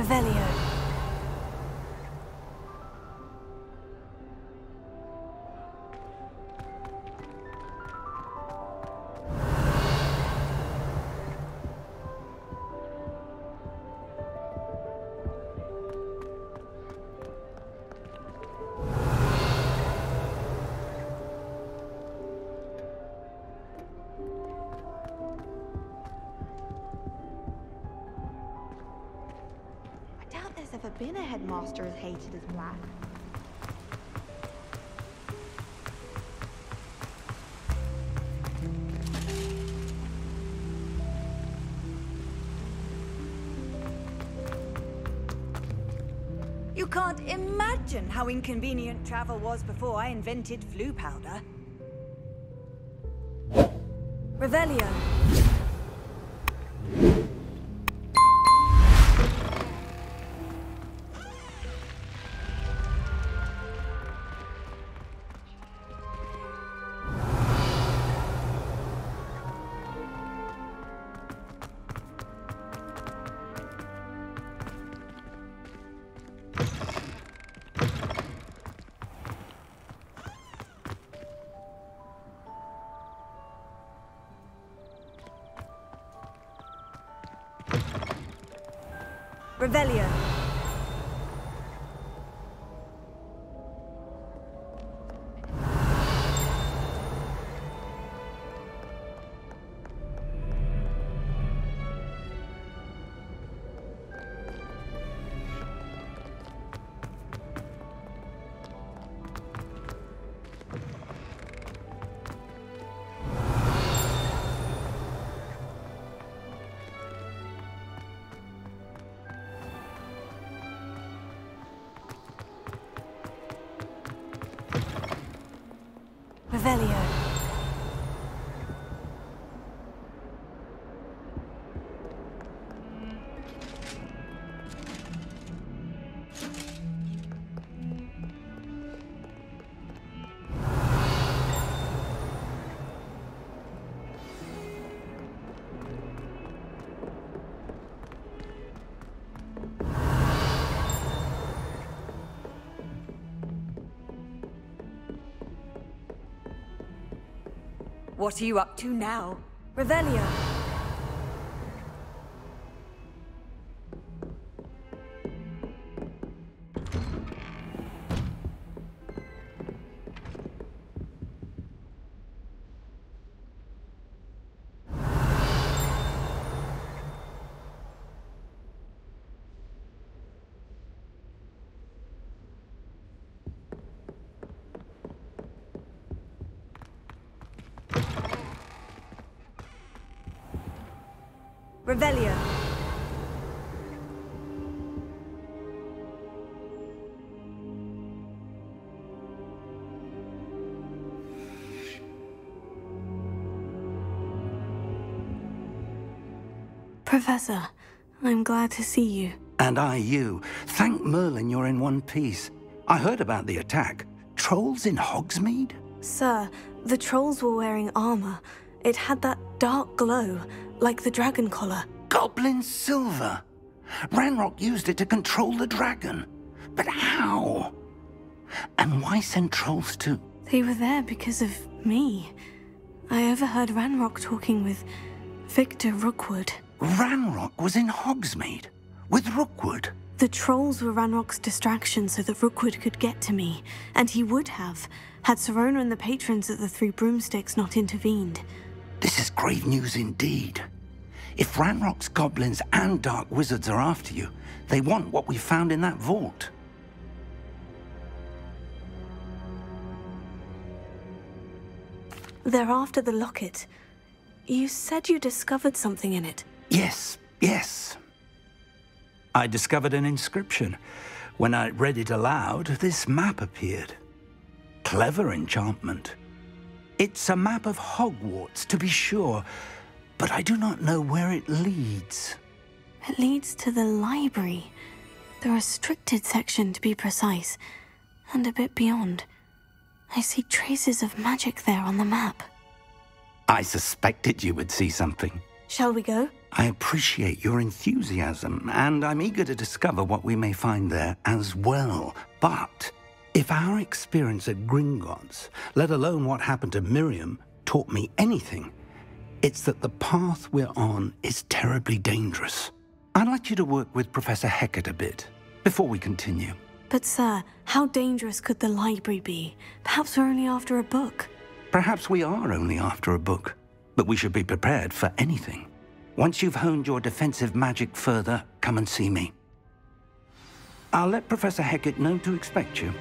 Revelio. Headmaster is hated as Black. You can't imagine how inconvenient travel was before I invented Floo powder. Revelio. Revelio. What are you up to now? Revelio. Revelio. Professor, I'm glad to see you. And I you. Thank Merlin you're in one piece. I heard about the attack. Trolls in Hogsmeade? Sir, the trolls were wearing armor. It had that dark glow, like the dragon collar. Goblin silver. Ranrock used it to control the dragon. But how? And why send trolls to... They were there because of me. I overheard Ranrock talking with Victor Rookwood. Ranrock was in Hogsmeade with Rookwood. The trolls were Ranrock's distraction so that Rookwood could get to me, and he would have, had Sirona and the patrons at the Three Broomsticks not intervened. This is grave news indeed. If Ranrock's goblins and dark wizards are after you, they want what we found in that vault. They're after the locket. You said you discovered something in it. Yes, yes. I discovered an inscription. When I read it aloud, this map appeared. Clever enchantment. It's a map of Hogwarts, to be sure, but I do not know where it leads. It leads to the library. The restricted section, to be precise, and a bit beyond. I see traces of magic there on the map. I suspected you would see something. Shall we go? I appreciate your enthusiasm, and I'm eager to discover what we may find there as well. But if our experience at Gringotts, let alone what happened to Miriam, taught me anything, it's that the path we're on is terribly dangerous. I'd like you to work with Professor Hecat a bit before we continue. But, sir, how dangerous could the library be? Perhaps we're only after a book. Perhaps we are only after a book, but we should be prepared for anything. Once you've honed your defensive magic further, come and see me. I'll let Professor Hecat know to expect you.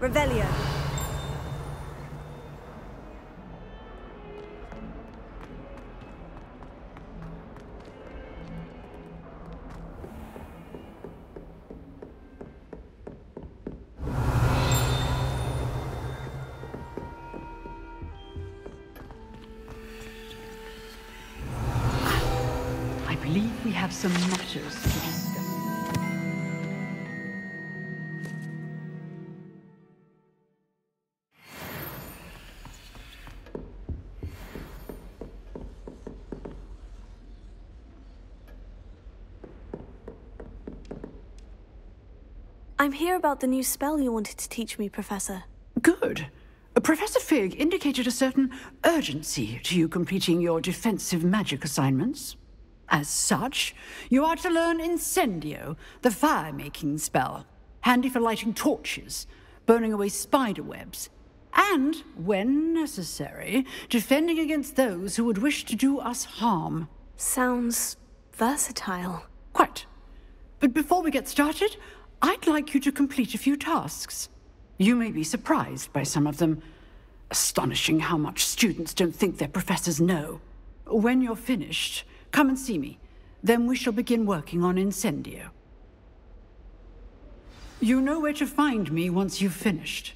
Revelio. I believe we have some matters I'm here about the new spell you wanted to teach me, Professor. Good. Uh, Professor Fig indicated a certain urgency to you completing your defensive magic assignments. As such, you are to learn Incendio, the fire-making spell, handy for lighting torches, burning away spider webs, and, when necessary, defending against those who would wish to do us harm. Sounds versatile. Quite. But before we get started, I'd like you to complete a few tasks. You may be surprised by some of them. Astonishing how much students don't think their professors know. When you're finished, come and see me. Then we shall begin working on Incendio. You know where to find me once you've finished.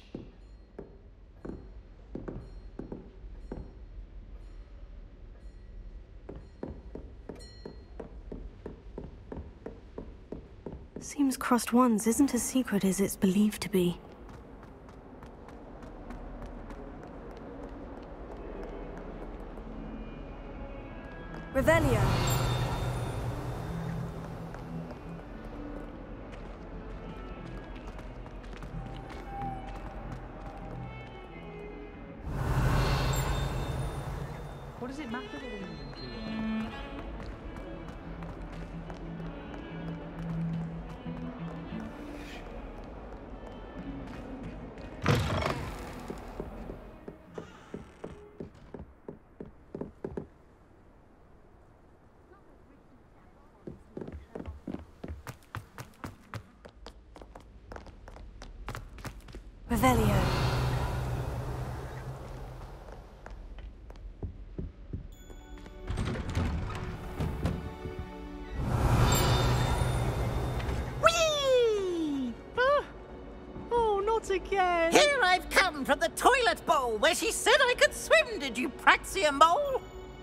Seems Crossed Wands isn't as secret as it's believed to be. Revelio. What does it matter Revelio. Whee! Ah! Oh, not again! Here I've come come from the toilet bowl where she said I could swim, did you praxia mole?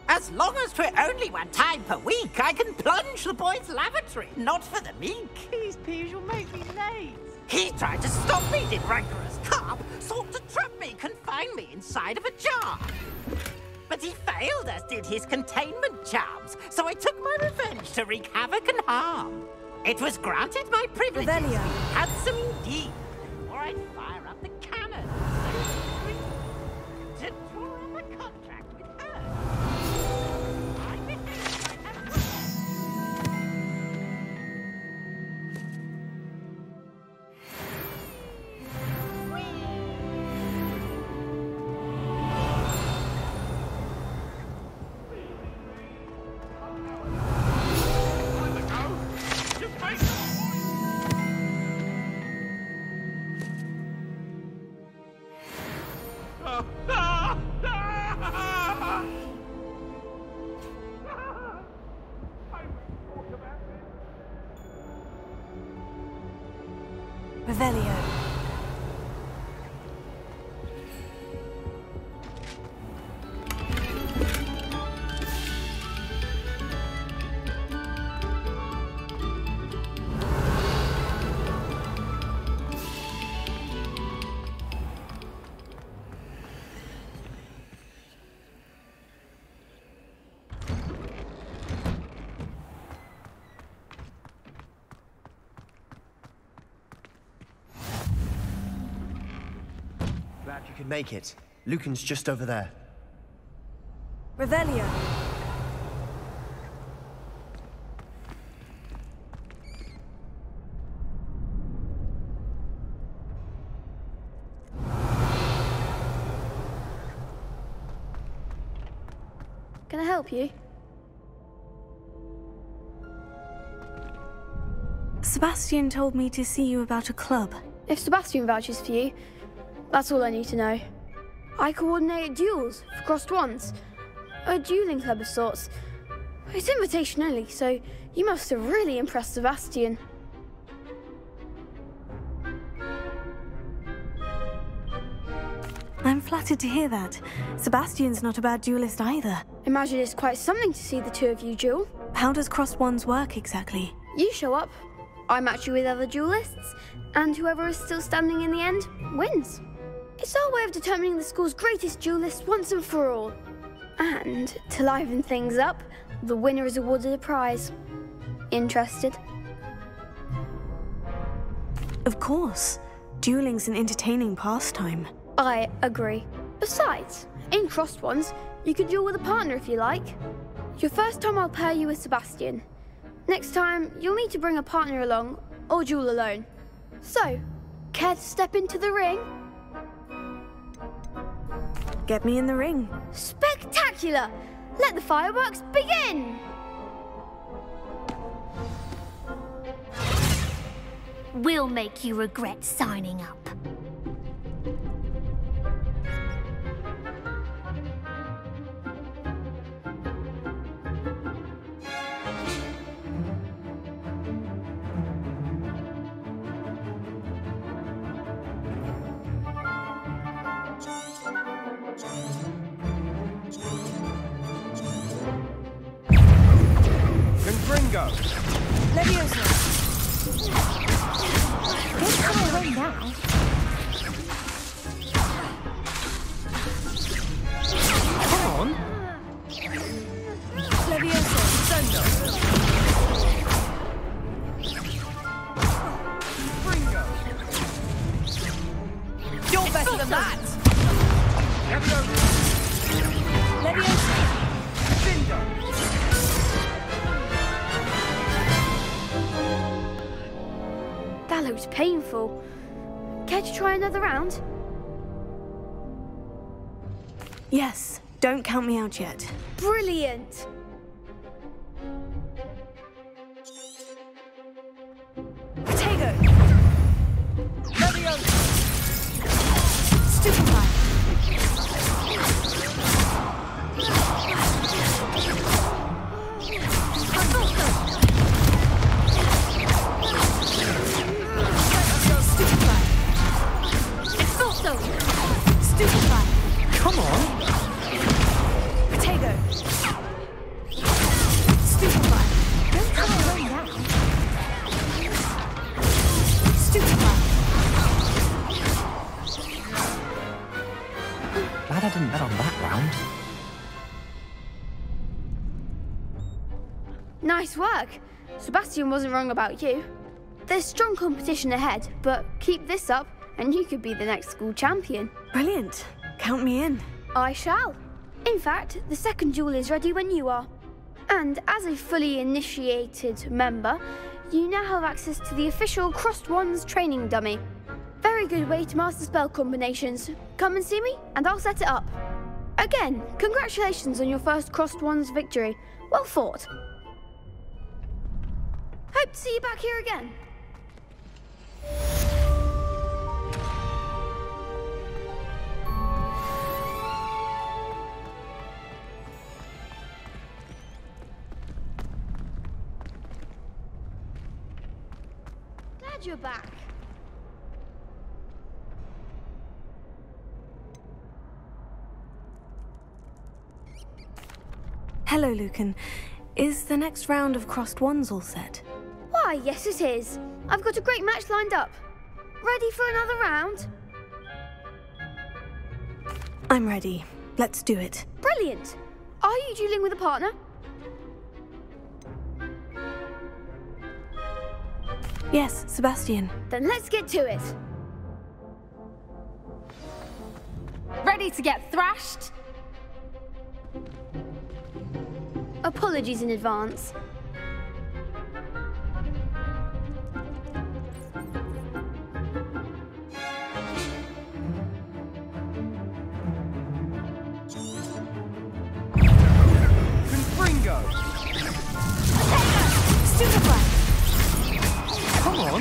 As long as for only one time per week, I can plunge the boy's lavatory, not for the meek. These peas will make me late. He tried to stop me, did rancorous inside of a jar. But he failed, as did his containment charms, so I took my revenge to wreak havoc and harm. It was granted my privileges, Revelio. handsome indeed, or I'd could make it. Lucan's just over there. Revelio. Can I help you? Sebastian told me to see you about a club. If Sebastian vouches for you, that's all I need to know. I coordinate duels for Crossed Wands, a dueling club of sorts. It's invitation only, so you must have really impressed Sebastian. I'm flattered to hear that. Sebastian's not a bad duelist either. Imagine it's quite something to see the two of you duel. How does Crossed Wands work exactly? You show up, I match you with other duelists, and whoever is still standing in the end wins. It's our way of determining the school's greatest duelist once and for all. And to liven things up, the winner is awarded a prize. Interested? Of course. Dueling's an entertaining pastime. I agree. Besides, in Crossed Wands, you can duel with a partner if you like. Your first time I'll pair you with Sebastian. Next time, you'll need to bring a partner along or duel alone. So, care to step into the ring? Get me in the ring. Spectacular! Let the fireworks begin! We'll make you regret signing up. Try another round? Yes, don't count me out yet. Brilliant! Nice work. Sebastian wasn't wrong about you. There's strong competition ahead, but keep this up and you could be the next school champion. Brilliant. Count me in. I shall. In fact, the second duel is ready when you are. And as a fully initiated member, you now have access to the official Crossed Wands training dummy. Very good way to master spell combinations. Come and see me, and I'll set it up. Again, congratulations on your first Crossed Wands victory. Well fought. Hope to see you back here again. Glad you're back. Hello, Lucan. Is the next round of crossed wands all set? Why, yes it is. I've got a great match lined up. Ready for another round? I'm ready. Let's do it. Brilliant. Are you dueling with a partner? Yes, Sebastian. Then let's get to it. Ready to get thrashed? Apologies in advance. Stupefy. Come on.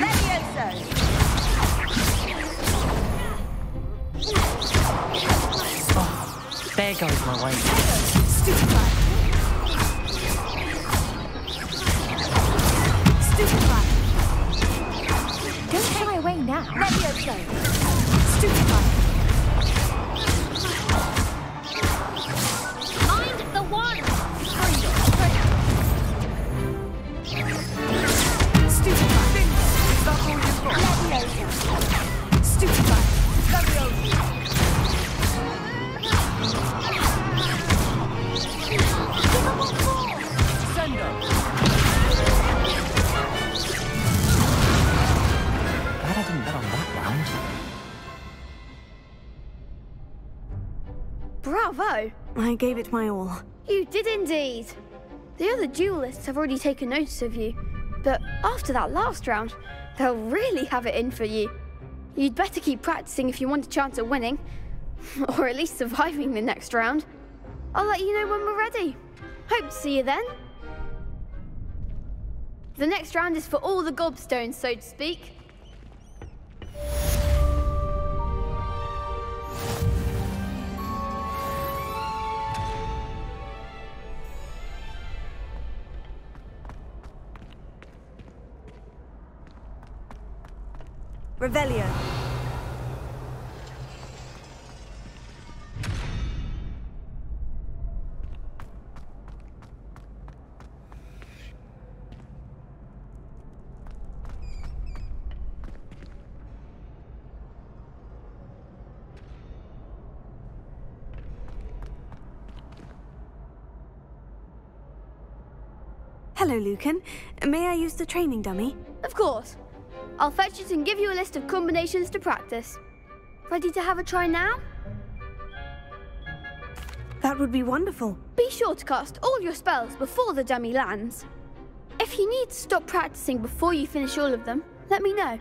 There goes my way. Stupefy. Stupefy. Don't shy away now. Stupefy. I gave it my all. You did indeed. The other duelists have already taken notice of you, but after that last round, they'll really have it in for you. You'd better keep practicing if you want a chance at winning, or at least surviving the next round. I'll let you know when we're ready. Hope to see you then. The next round is for all the gobstones, so to speak. Revelio. Hello, Lucan. May I use the training dummy? Of course. I'll fetch it and give you a list of combinations to practice. Ready to have a try now? That would be wonderful. Be sure to cast all your spells before the dummy lands. If you need to stop practicing before you finish all of them, let me know.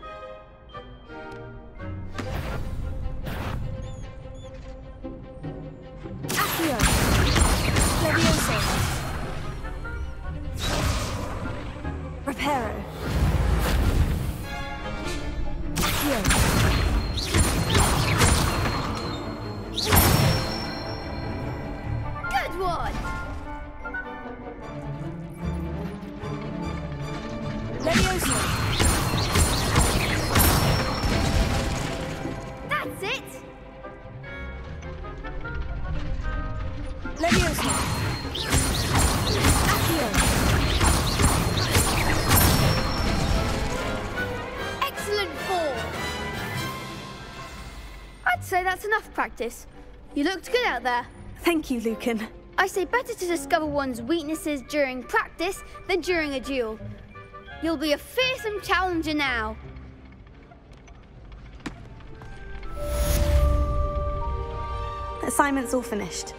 Accio. Levioso. Reparo. Practice. You looked good out there. Thank you, Lucan. I say better to discover one's weaknesses during practice than during a duel. You'll be a fearsome challenger now. Assignment's all finished.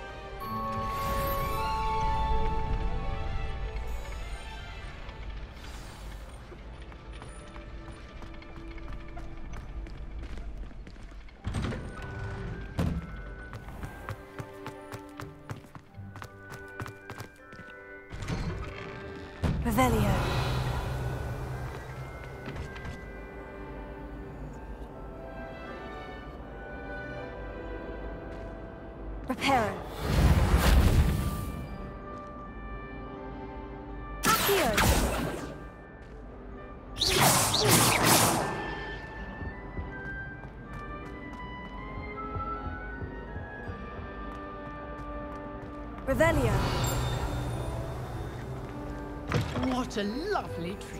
What a lovely tree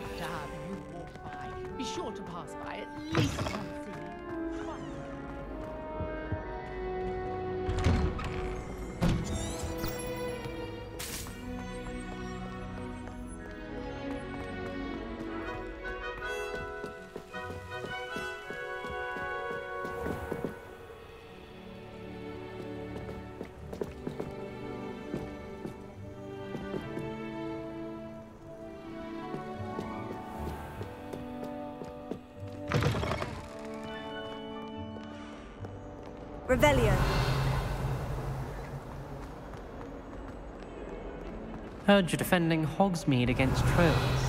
Revelio. Heard you're defending Hogsmeade against trolls.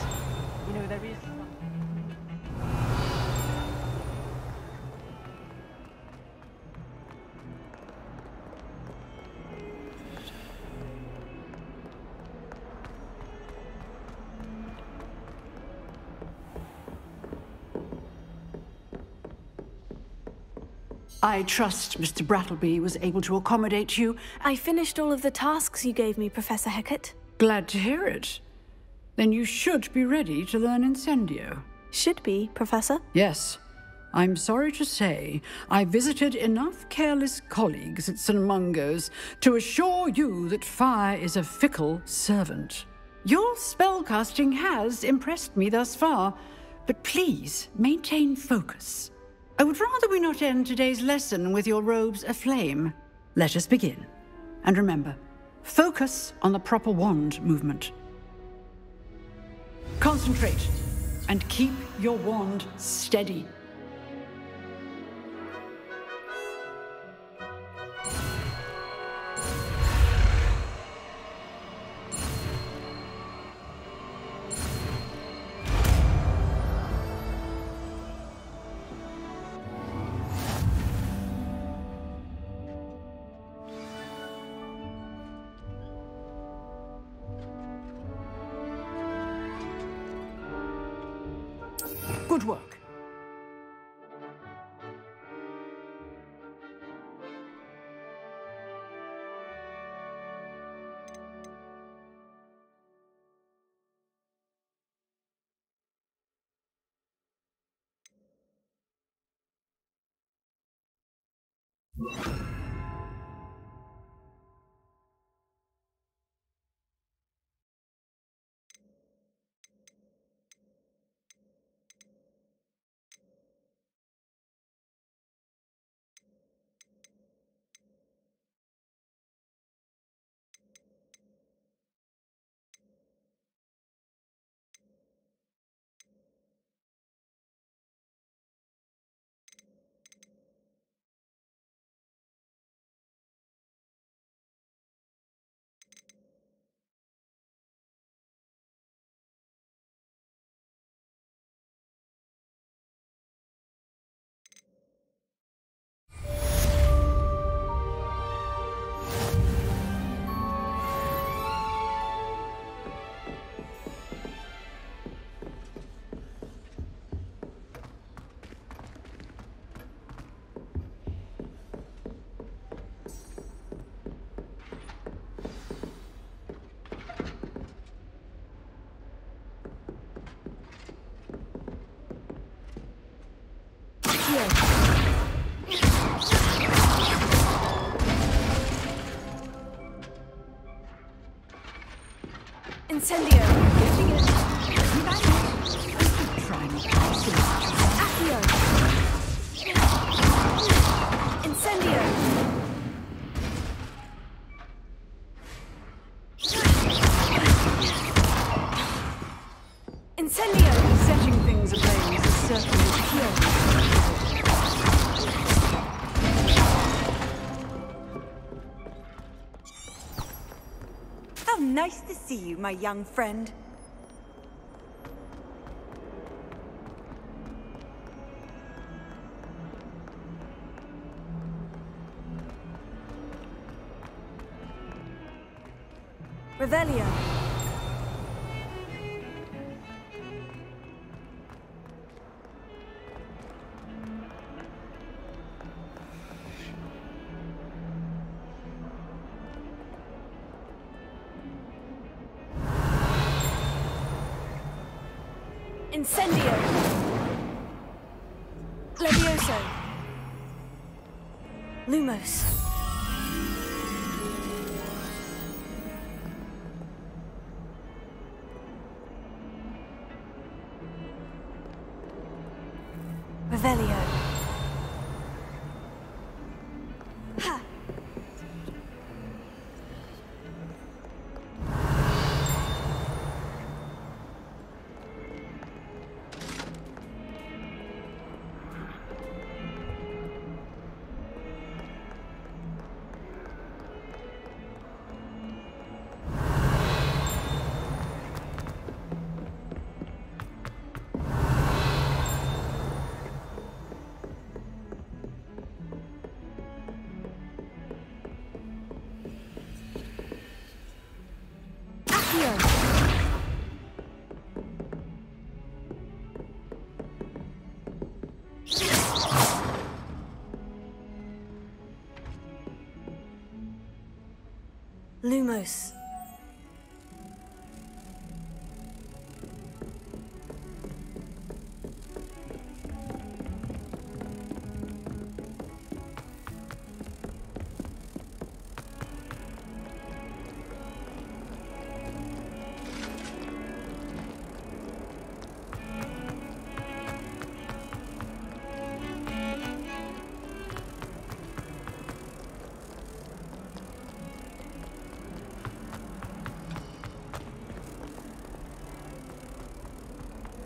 I trust Mr. Brattleby was able to accommodate you. I finished all of the tasks you gave me, Professor Hecat. Glad to hear it. Then you should be ready to learn Incendio. Should be, Professor. Yes. I'm sorry to say, I visited enough careless colleagues at St. Mungo's to assure you that fire is a fickle servant. Your spellcasting has impressed me thus far, but please maintain focus. I would rather we not end today's lesson with your robes aflame. Let us begin. And remember, focus on the proper wand movement. Concentrate and keep your wand steady. Good work. see you, my young friend. Revelio. Lumos.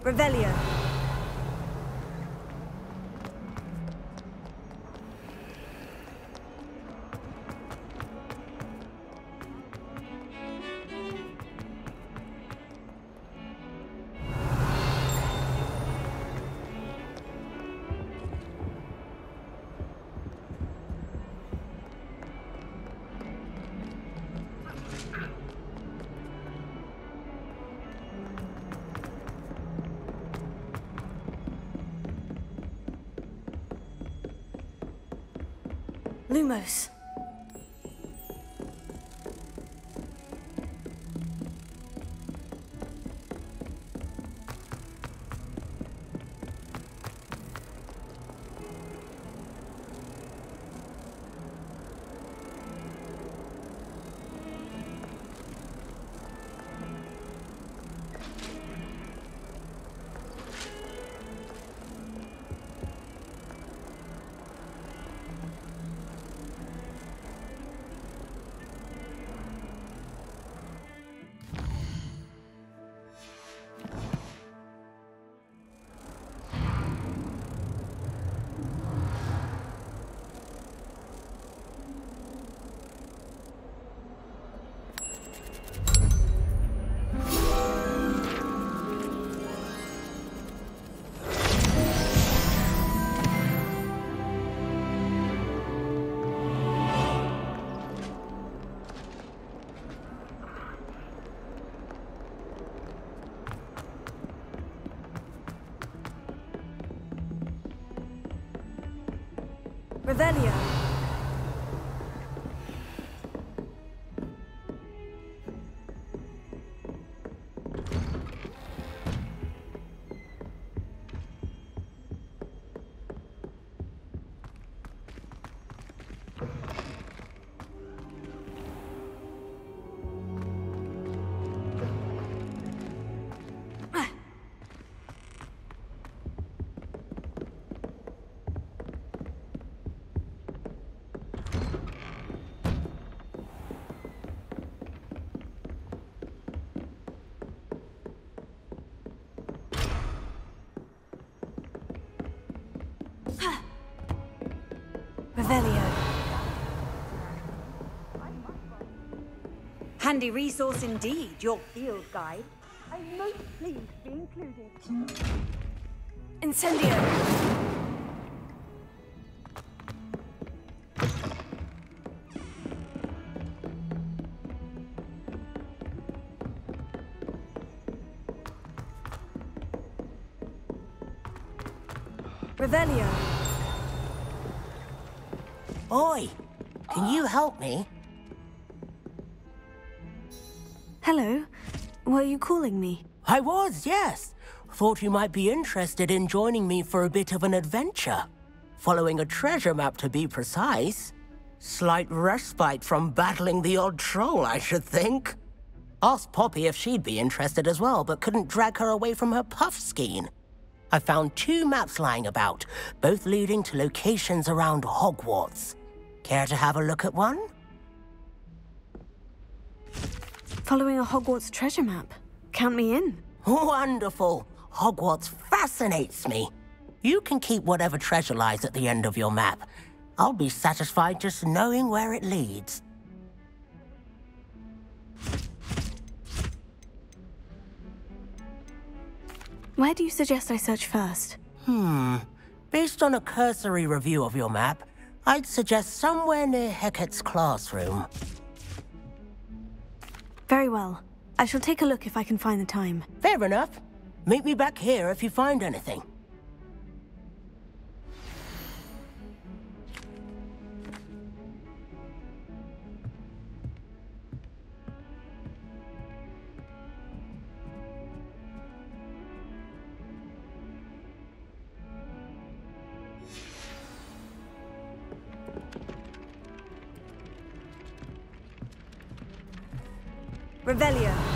Revelio. Lumos. فاليا Handy resource indeed, your field guide. I'm most pleased to be included. Incendio! Revelio. Oi! Can you help me? Calling me? I was, yes. Thought you might be interested in joining me for a bit of an adventure. Following a treasure map, to be precise. Slight respite from battling the odd troll, I should think. Asked Poppy if she'd be interested as well, but couldn't drag her away from her Puffskein. I found two maps lying about, both leading to locations around Hogwarts. Care to have a look at one? Following a Hogwarts treasure map. Count me in. Wonderful. Hogwarts fascinates me. You can keep whatever treasure lies at the end of your map. I'll be satisfied just knowing where it leads. Where do you suggest I search first? Hmm. Based on a cursory review of your map, I'd suggest somewhere near Hecat's classroom. Very well. I shall take a look if I can find the time. Fair enough. Meet me back here if you find anything. Revelio.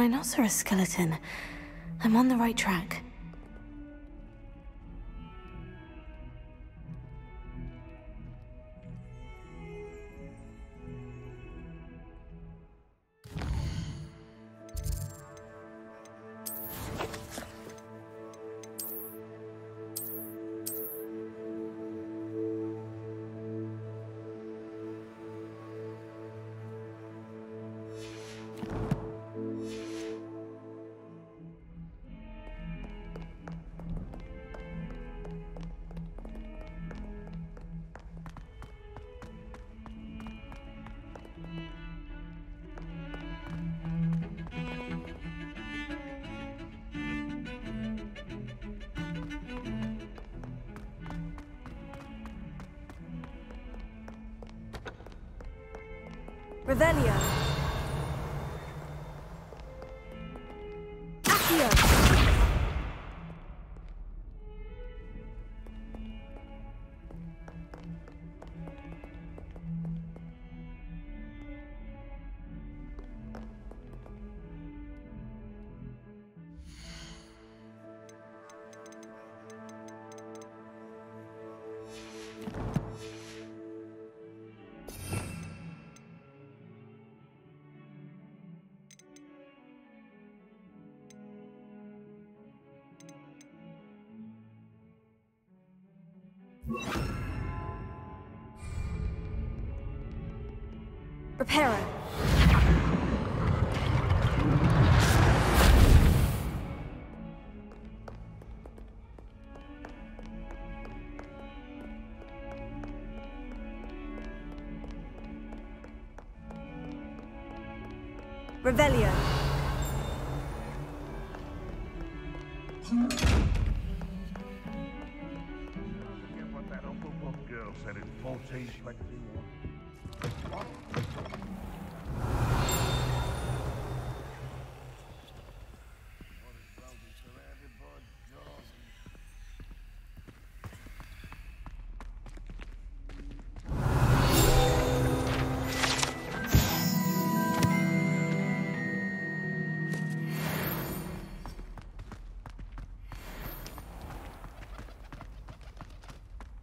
Rhinoceros skeleton. I'm on the right track. Revelio. Reparo. Revelio.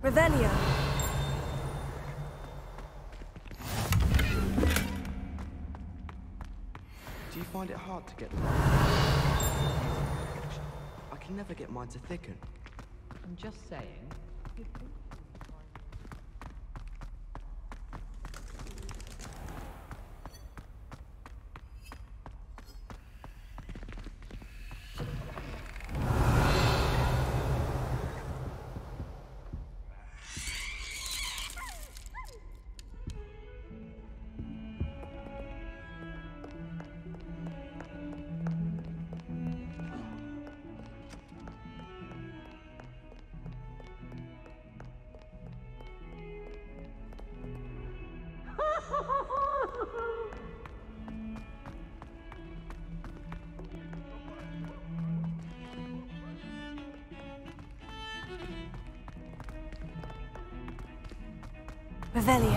Revelio. Do you find it hard to get the I can never get mine to thicken. I'm just saying. Revelio.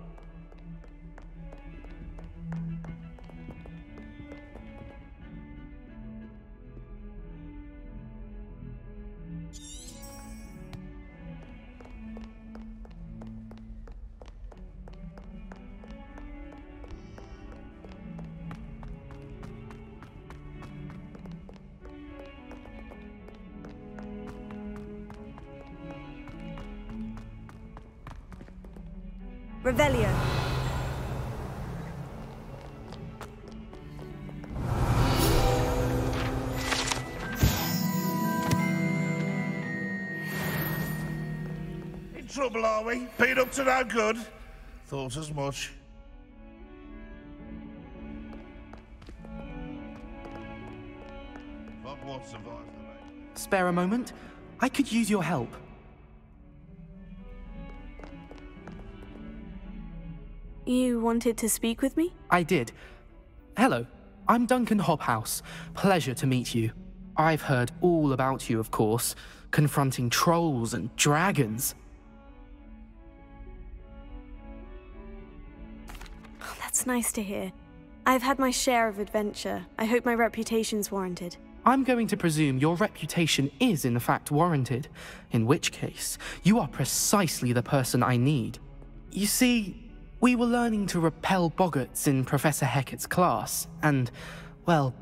Trouble, are we? Beat up to no good? Thought as much. What survives the night. Spare a moment? I could use your help. You wanted to speak with me? I did. Hello, I'm Duncan Hobhouse. Pleasure to meet you. I've heard all about you, of course, confronting trolls and dragons. That's nice to hear. I've had my share of adventure. I hope my reputation's warranted. I'm going to presume your reputation is in fact warranted, in which case, you are precisely the person I need. You see, we were learning to repel boggarts in Professor Hecat's class, and, well,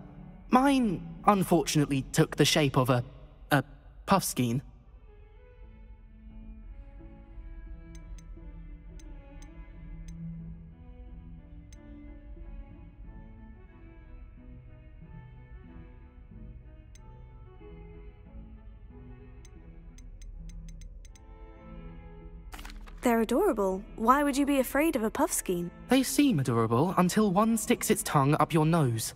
Mine, unfortunately, took the shape of a. a puffskein. They're adorable. Why would you be afraid of a puffskein? They seem adorable until one sticks its tongue up your nose.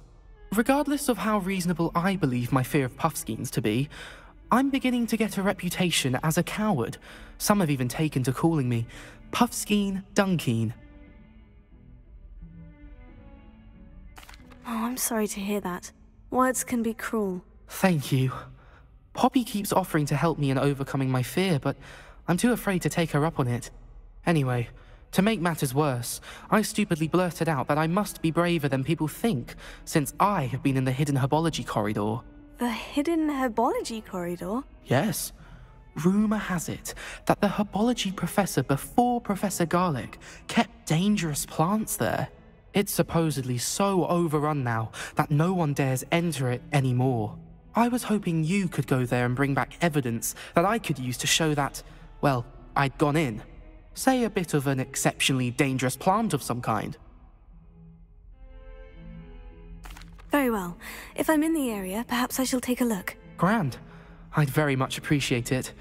Regardless of how reasonable I believe my fear of puffskeins to be, I'm beginning to get a reputation as a coward. Some have even taken to calling me Puffskein Dunkeen. Oh, I'm sorry to hear that. Words can be cruel. Thank you. Poppy keeps offering to help me in overcoming my fear, but I'm too afraid to take her up on it. Anyway, to make matters worse, I stupidly blurted out that I must be braver than people think, since I have been in the hidden herbology corridor. The hidden herbology corridor? Yes. Rumour has it that the herbology professor before Professor Garlick kept dangerous plants there. It's supposedly so overrun now that no one dares enter it anymore. I was hoping you could go there and bring back evidence that I could use to show that, well, I'd gone in. Say a bit of an exceptionally dangerous plant of some kind. Very well. If I'm in the area, perhaps I shall take a look. Grand. I'd very much appreciate it.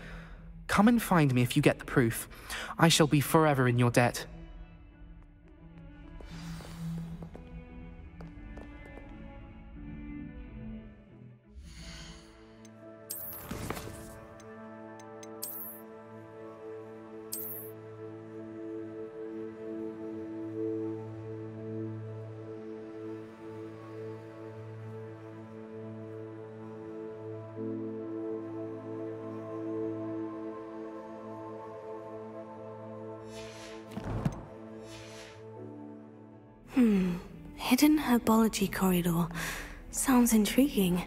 Come and find me if you get the proof. I shall be forever in your debt. Herbology corridor. Sounds intriguing.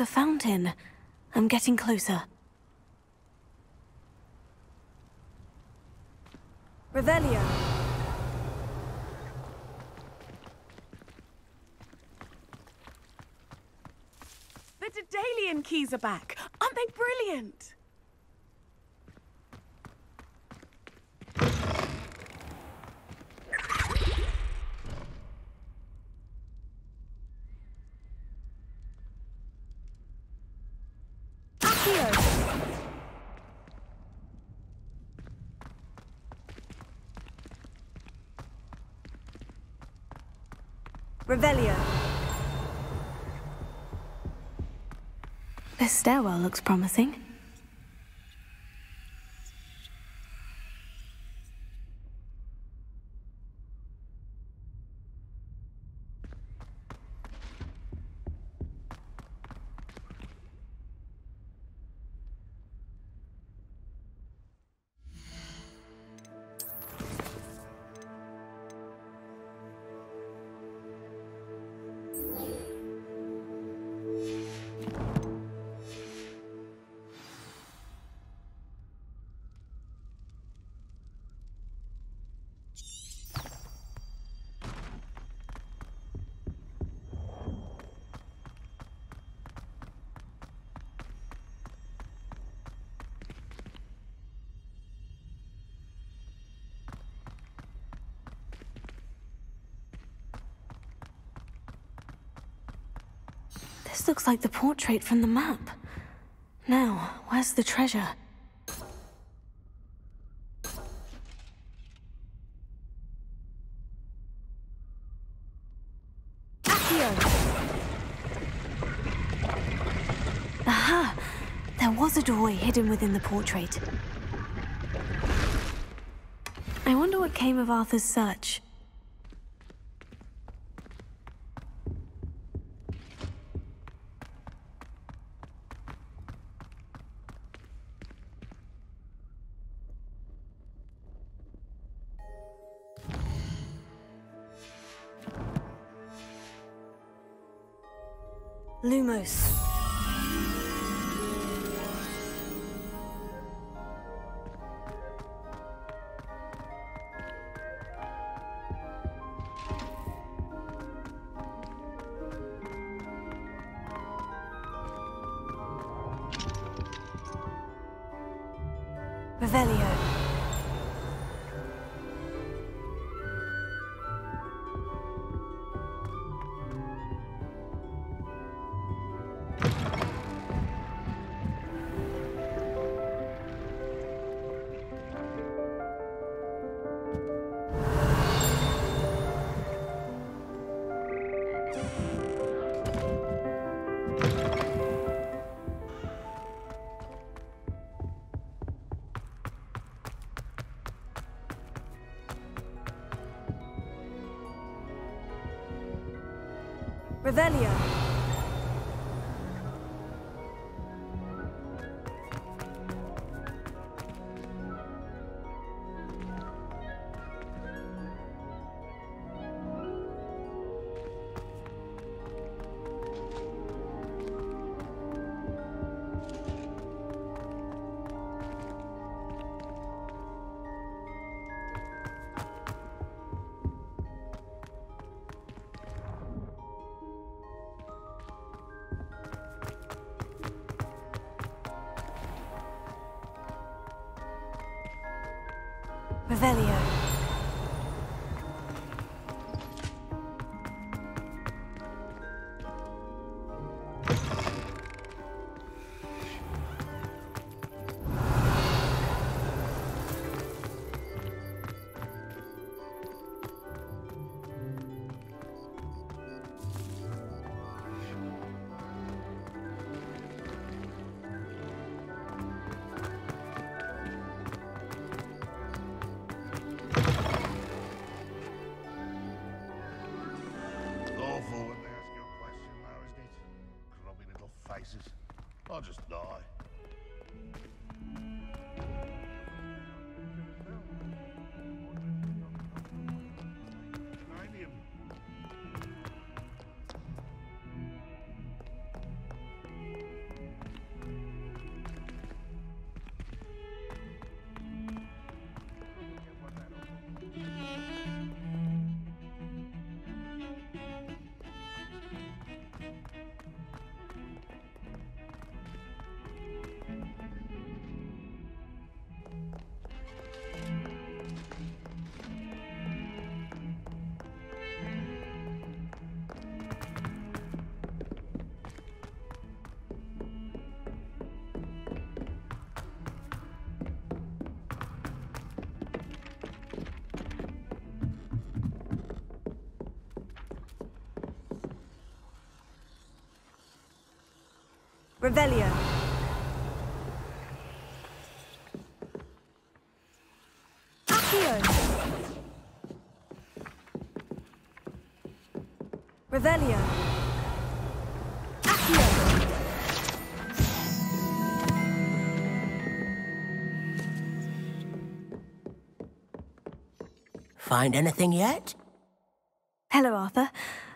The fountain. I'm getting closer. Revelio. The Daedalian keys are back. Aren't they brilliant? Revelio. This stairwell looks promising. Like the portrait from the map. Now, where's the treasure? Aha! There was a doorway hidden within the portrait. I wonder what came of Arthur's search. Revelio. Revelio. Accio. Revelio. Accio. Find anything yet? Hello, Arthur.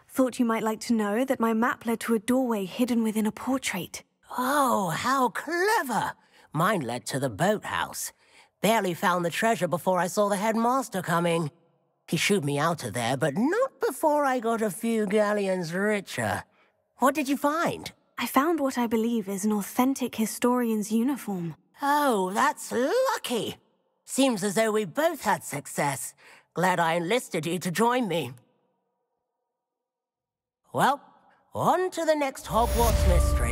Thought you might like to know that my map led to a doorway hidden within a portrait. Oh, how clever! Mine led to the boathouse. Barely found the treasure before I saw the headmaster coming. He shooed me out of there, but not before I got a few galleons richer. What did you find? I found what I believe is an authentic historian's uniform. Oh, that's lucky. Seems as though we both had success. Glad I enlisted you to join me. Well, on to the next Hogwarts mystery.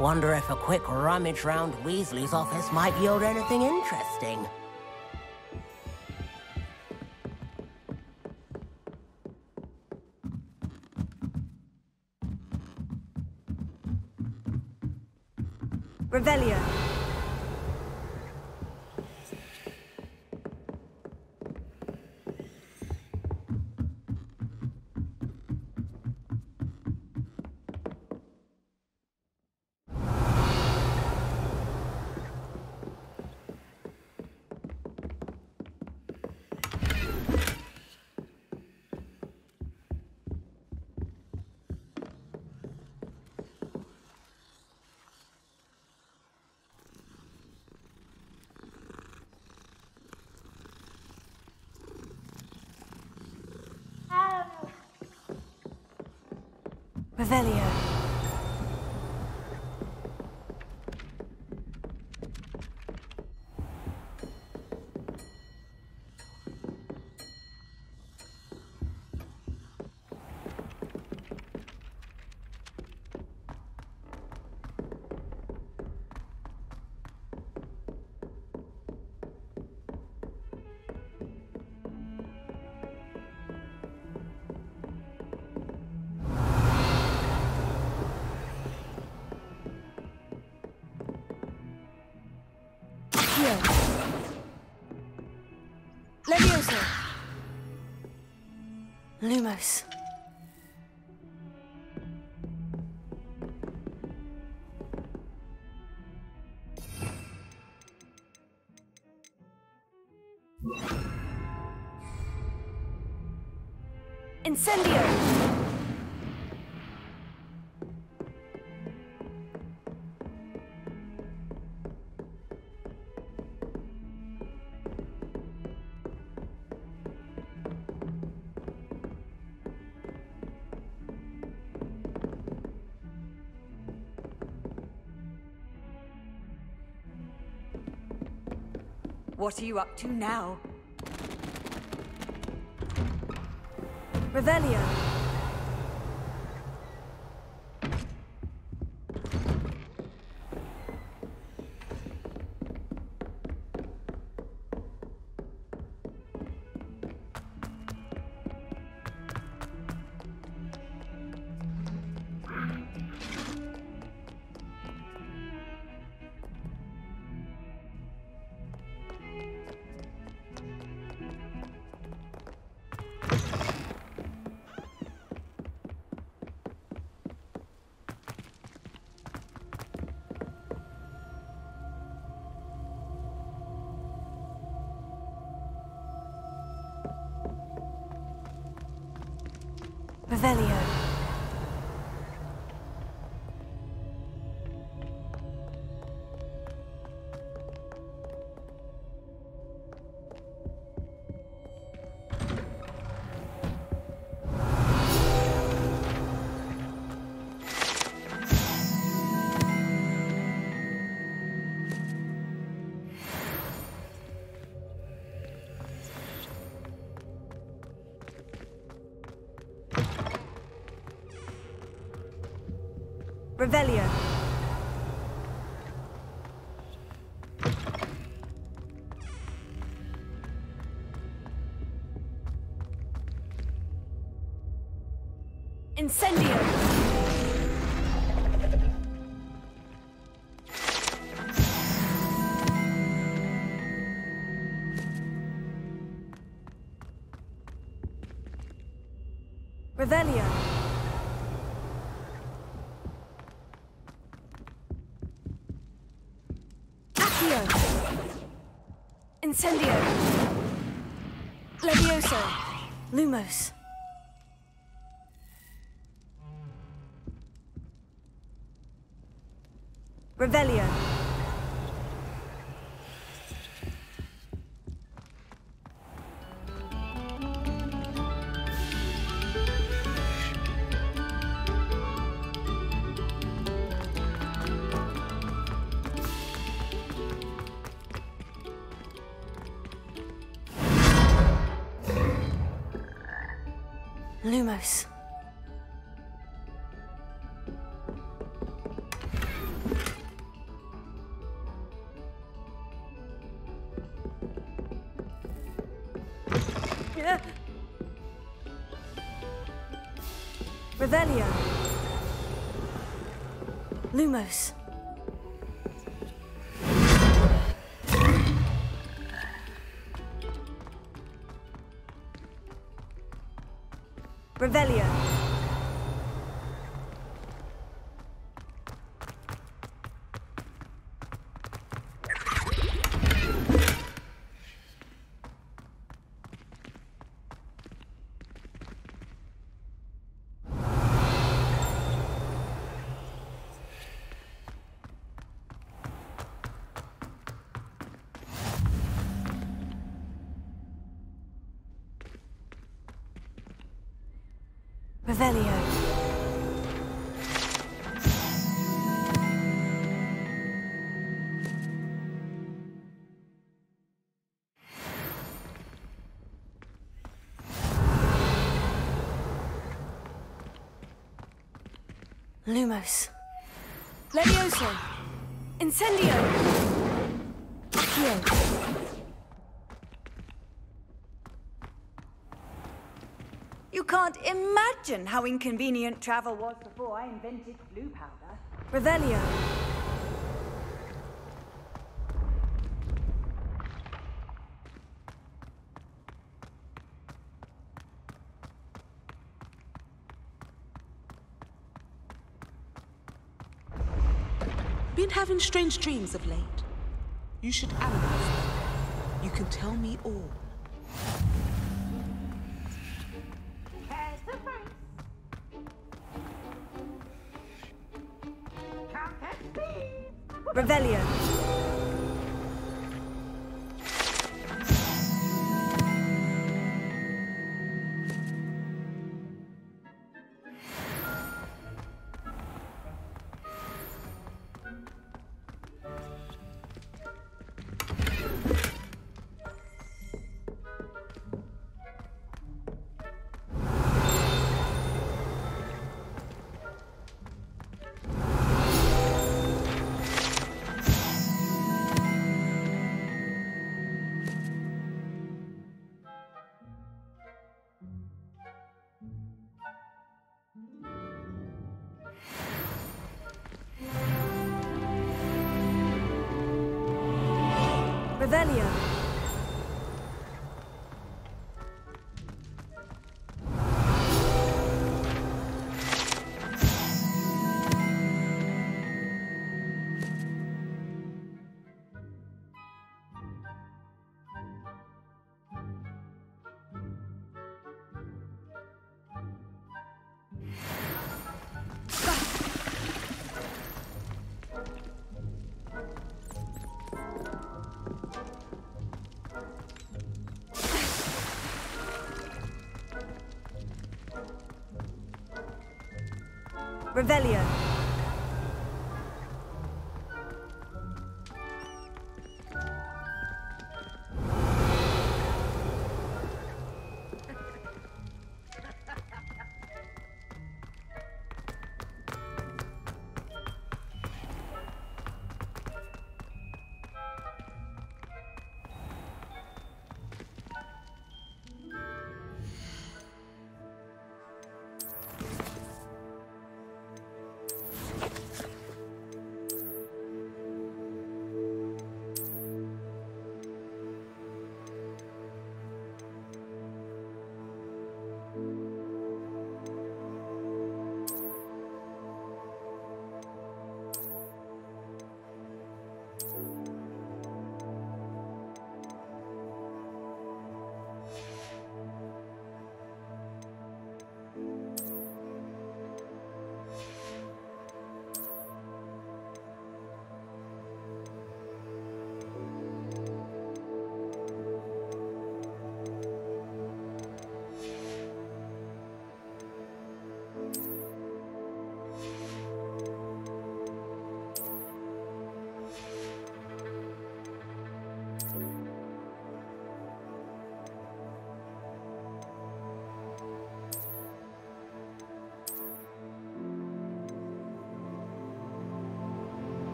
Wonder if a quick rummage round Weasley's office might yield anything interesting. Revelio. Lumos. Incendio! What are you up to now? Revelio. Revelio. Incendio. Revelio. Accio. Incendio. Levioso. Lumos. Revelio. Lumos. Revelio. Lumos. Revelio. Lumos. Levioso. Incendio. Accio. You can't imagine how inconvenient travel was before I invented Floo powder. Revelio. Been having strange dreams of late. You should analyze them. You can tell me all. Revelio. Revelio. Revelio. Revelio.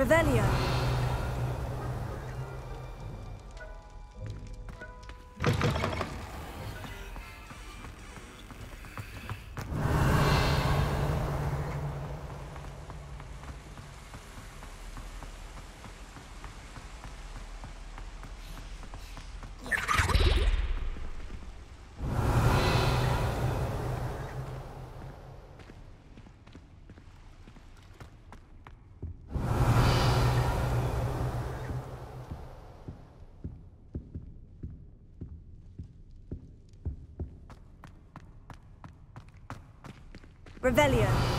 Revelio. Revelio.